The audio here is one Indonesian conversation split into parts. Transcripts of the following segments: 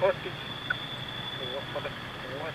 Cortis, que vos, vos, vos,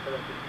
Gracias.